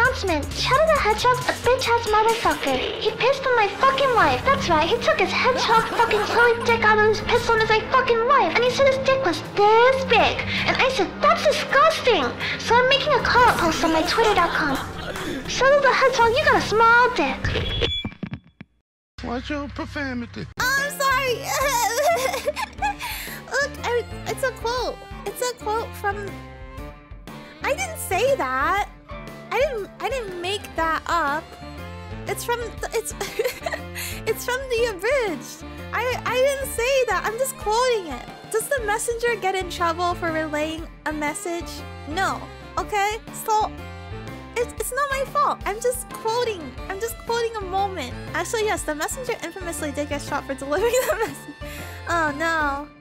announcement. Shadow the Hedgehog's a bitch-ass motherfucker. He pissed on my fucking wife. That's right, he took his hedgehog fucking Chloe dick out of his piss on his like, fucking wife. And he said his dick was this big. And I said, that's disgusting. So I'm making a call-out post on my twitter.com. Shadow the Hedgehog, you got a small dick. Watch your profanity. I'm sorry. Look, I, it's a quote. It's a quote from. I didn't say that. Up. It's from. It's. it's from the abridged. I. I didn't say that. I'm just quoting it. Does the messenger get in trouble for relaying a message? No. Okay. So. It's, it's not my fault. I'm just quoting. I'm just quoting a moment. Actually, yes, the messenger infamously did get shot for delivering the message. Oh no.